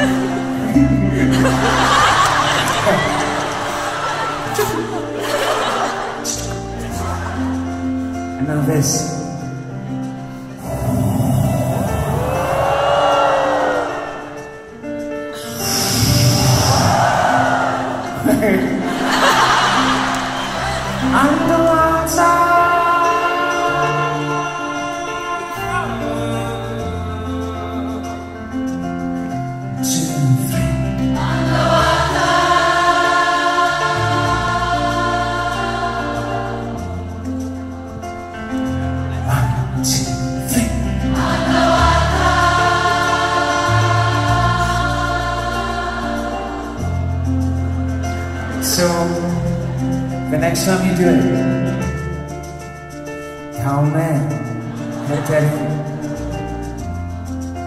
and now this. I'm the one. So, the next time you do it, how man, I tell you,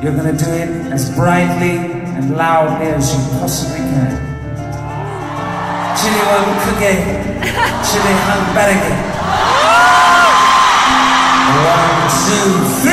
you're gonna do it as brightly and loudly as you possibly can. Chili one cookie, chili ham two, three.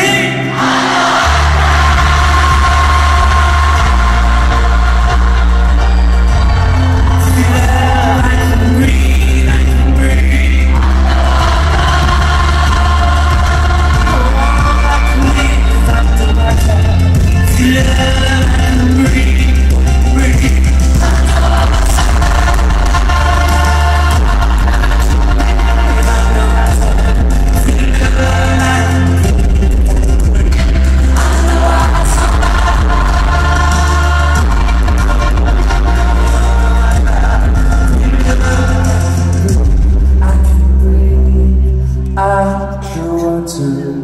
I drew her to